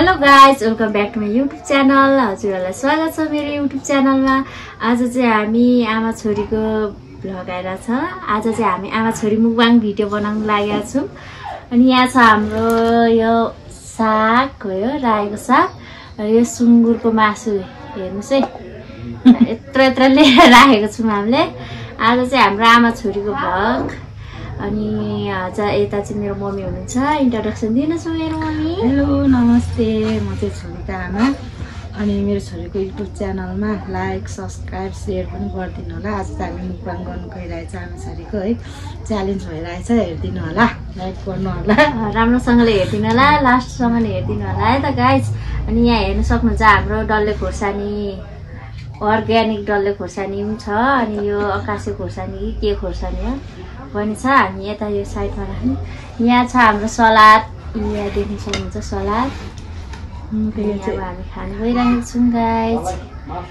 Hello guys welcome back to my YouTube channel हजुरहरूलाई स्वागत छ मेरो युट्युब च्यानलमा आज चाहिँ हामी आमा छोरीको भ्लग आइरहेको छ। आज चाहिँ हामी आमा छोरी मुकबाङ भिडियो बनाउनु लागेका छौँ। अनि यहाँ छ हाम्रो यो साग हो यो रायोको साग र यो सुँगुरको मासु हेर्नुहोस् है। यत्रो यत्रो लिएर राखेको छौँ हामीले। आज चाहिँ हाम्रो आमा छोरीको भ्लग अनि आज यता चाहिँ मेरो मम्मी हुनुहुन्छ इन्ट्रोडक्सन दिनुहोस् मेरो मम्मी। हेलो नमस्ते। म चाहिँ छोरीको आमा। अनि मेरो छोरीको युट्युब च्यानलमा लाइक सब्सक्राइब सेयर पनि गरिदिनु होला। आज चाहिँ हामी मुखबाङ गर्नु गइरहेछ आमा छोरीको है। च्यालेन्ज भइरहेछ हेरिदिनु होला। लाइक गर्नु होला। राम्रोसँगले हेरिदिनु होला। लास्टसम्म हेरिदिनु होला है त गाइज अनि यहाँ हेर्नु सक्नुहुन्छ हाम्रो डल्ले खोर्सानी। अर्ग्यानिक डल्ले खोर्सानी पनि छ। अनि यो अकासे खोर्सानी कि के खोर्सानी हो? पनि छ। हामी यता यो साइडमा राख्ने यहाँ छ हाम्रो सलाद। यहाँ देख्न सक्नुहुन्छ सलाद। अब हामी खानु गइरहेको छौँ गाइज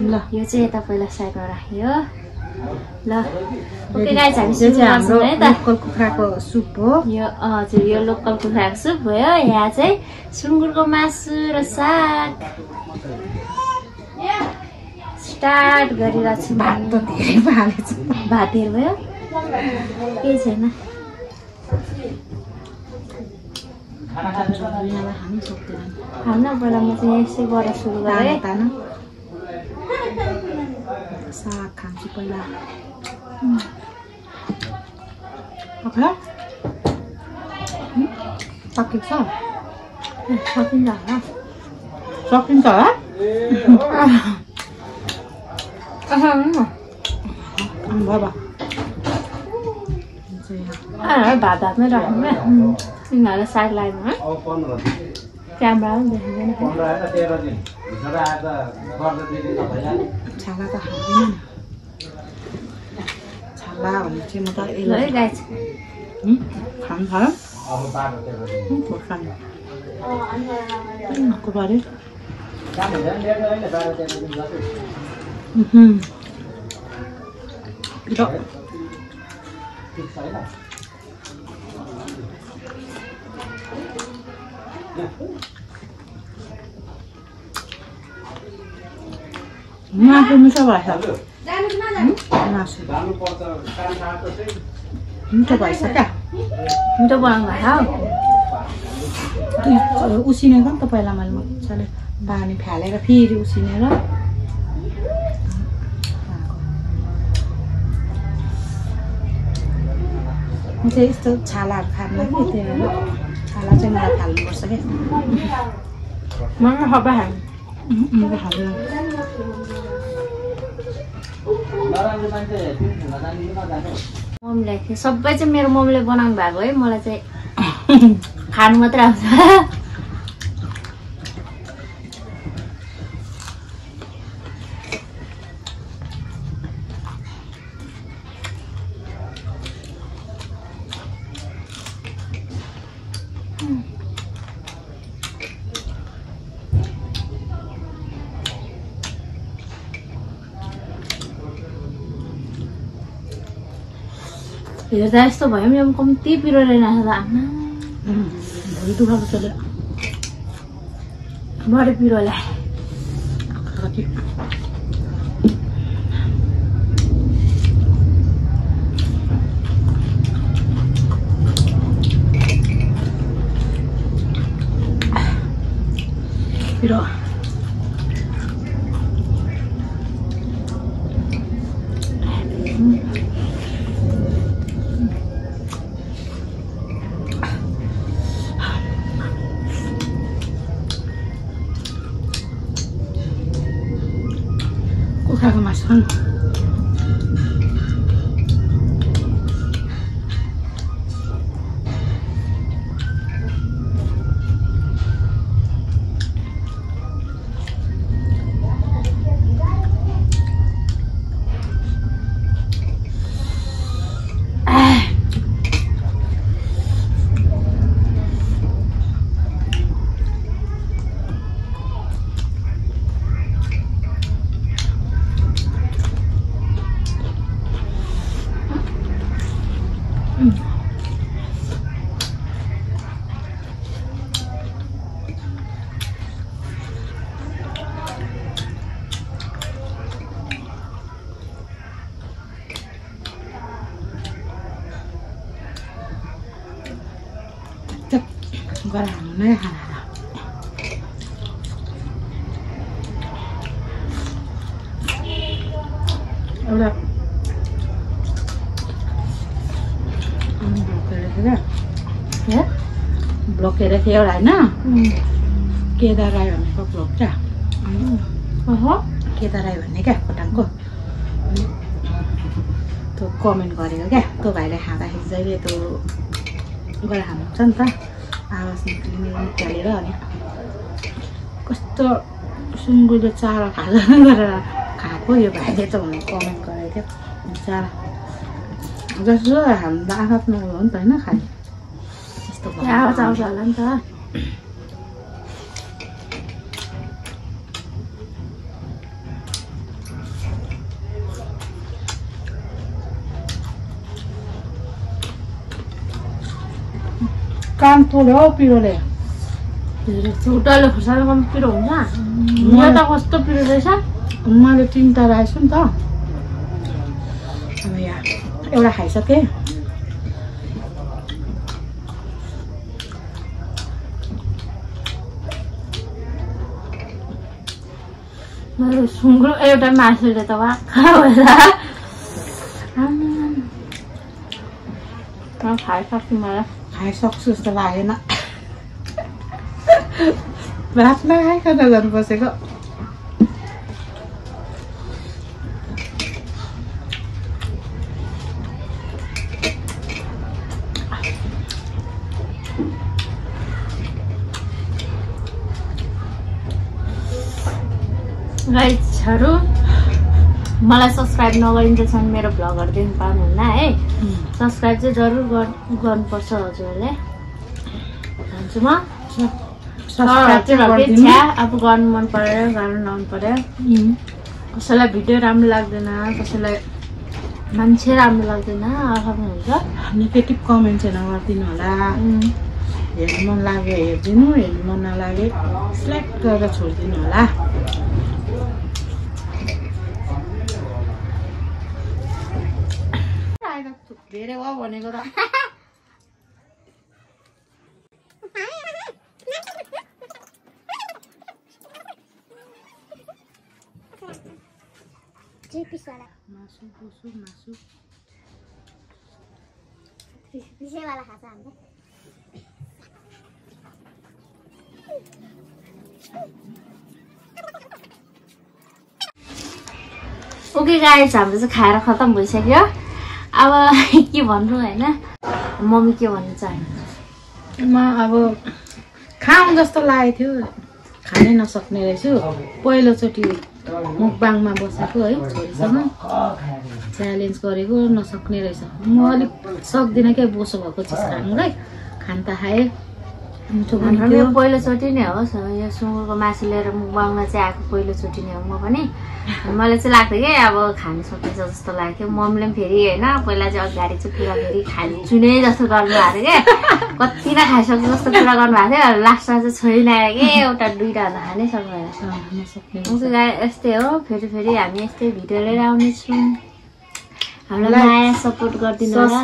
ल यो चाहिँ यता पहिला साइडमा राख्यो। ल ओके हामी हाम्रो है त। लोकल कुखुराको सुप हो। यो हजुर यो लोकल कुखुराको सुप भयो। यहाँ चाहिँ सुँगुरको मासु र साग। स्टार्ट गरिरहेको छु। भात धेरै भात भयो। केही छैन खानु खानु पहिला म चाहिँ यसैबाट सुरु गरेँ तानो साग खान्छु पहिला उम्. ओके उम्, सकेको छ सकिन्छ होला सकिन्छ होला उम्, भात भातमै राख्नु है। यिनीहरूलाई साग लाग्नु है। क्यामेरा पनि देखिँदैन छाला त खाँदैन नि। छाला भने चाहिँ म त ल है यसलाई खोर्सानी कुखुराले मासु मिठो भएछ मासु मिठो भएछ क्या मिठो बनाउनु दुई उसिनेको नि त पहिला मैले मजाले पानी फालेर फेरि उसिनेर म चाहिँ यस्तो छालाहरू खान्न कि त्यही भएर छाला चाहिँ मलाई फाल्नुपर्छ क्या मम्मीलाई सबै चाहिँ मेरो मम्मीले बनाउनु भएको है मलाई चाहिँ खानु मात्रै आउँछ हेर्दा यस्तो भयो नि अब कम्ती पिरो रहेन आमा दुखाएको छ बढी पिरोलाई पिरो कुखुराको मासु खानु गएर हाल्नु नै खाना एउटा ब्लकेर थियो एउटा होइन केदार राई भनेको ब्लक क्या केदार राई भन्ने क्या खोटाङको त्यो कमेन्ट गरेको क्या त्यो भाइले खाँदाखेरि जहिले त्यो गएर खानुहुन्छ नि त आवाज निक्लिने निकालेर अनि कस्तो सुँगुरले चारो खाजा गरेर खाएको यो भाइले त भनेर कमेन्ट गरेको थियो चारा जस्तो हाम्रो आफ्नो हो नि त होइन खाने त्यस्तो आउँछ होला नि त हौ पिरोले छुट्टाले खुर्सानी कम पिरो हुन्छ यो त कस्तो पिरो रहेछ मैले तिनवटा राखेको छु नि त अब यहाँ एउटा खाइसकेँ मेरो सुँगुर एउटा मासुले त वाक्क खाइसक्छु मलाई खाइसक्छु जस्तो लागेन भात नखाइकन झन् बसेको गाइजहरू मलाई सब्सक्राइब नगरिन्जेलसम्म मेरो भ्लगहरू देख्नु पाउनुहुन्न है? सब्सक्राइब चाहिँ जरुर गर्- गर्नुपर्छ हजुरहरूले। भन्छु म। गरिदिनु। अब गर्नु मन परेर गर्नु नमन पऱ्यो. कसैलाई भिडियो राम्रो लाग्दैन कसैलाई मान्छे राम्रो लाग्दैन आफ्नो हुन्छ। नेगेटिभ कमेन्ट चाहिँ नगरिदिनु होला. हेर्नु मन लाग्यो हेरिदिनु हेर्नु मन नलागे सिलेक्ट गरेर छोडिदिनु होला। धेरै हो भनेको त मासु बोसु ओके गाइज हाम्रो चाहिँ खाएर खतम भइसक्यो अब के भन्नु होइन? मम्मी के भन्नु चाहनु म अब खाऊँ जस्तो लागेको थियो। खानै नसक्ने रहेछु। पहिलोचोटि मुखबाङमा बसेको है छोरीसँग। च्यालेन्ज गरेको नसक्ने रहेछ। म अलिक सक्दिनँ क्या बोसो भएको चिज खानुलाई खान त खाएँ। यो पहिलोचोटि नै हो स- यो सुँगुरको मासु लिएर मुखबाङमा चाहिँ आएको पहिलोचोटि नै हो म पनि। मलाई चाहिँ लाग्थ्यो कि अब खानु सकिन्छ जस्तो लाग्थ्यो। मम्मीले पनि फेरि होइन पहिला चाहिँ अगाडि चाहिँ पुरा फेरि खान्छु नै जस्तो गर्नुभएको थियो क्या कति नै खाइसक्यो जस्तो कुरा गर्नुभएको थियो लास्टमा चाहिँ छोरी नआयो कि एउटा दुइटा भन्दा खानै रहेछ। गाई यस्तै हो फेरि फेरि हामी यस्तै भिडियो लिएर आउनेछौँ। हामीलाई सपोर्ट गरिदिनु होला